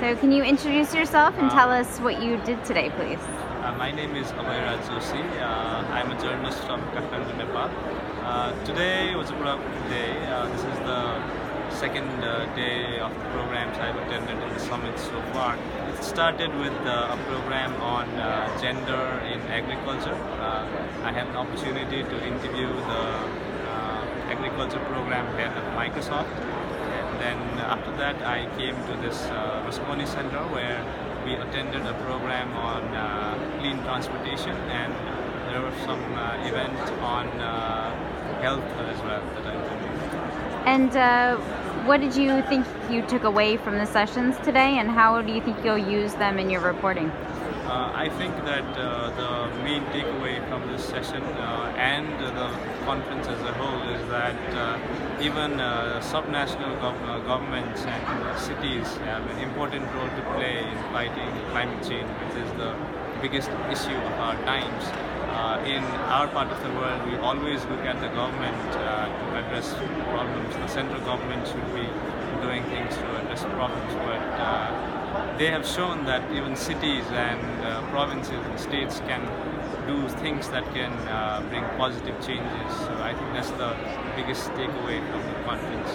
So can you introduce yourself and Uh, tell us what you did today, please? Uh, my name is Abhay Joshi. Uh, I'm a journalist from Kathmandu, Nepal. Uh, today was a productive day. Uh, this is the second uh, day of the programs I've attended in the summit so far. It started with uh, a program on uh, gender in agriculture. Uh, I had an opportunity to interview the uh, agriculture program head at Microsoft. And then after that, I came to this uh, Moscone Center where we attended a program on uh, clean transportation and there was some uh, event on uh, health as well that I attended. And uh, what did you think you took away from the sessions today, and how do you think you'll use them in your reporting? Uh, I think that uh, the main takeaway from this session uh, and the conference as a whole is that uh, even uh, subnational gov- uh, governments and cities have an important role to play in fighting climate change, which is the biggest issue of our times. Uh, in our part of the world, we always look at the government uh, to address problems. The central government should be doing things to address problems, but uh, they have shown that even cities and uh, provinces and states can do things that can uh, bring positive changes. So I think that's the biggest takeaway from the conference.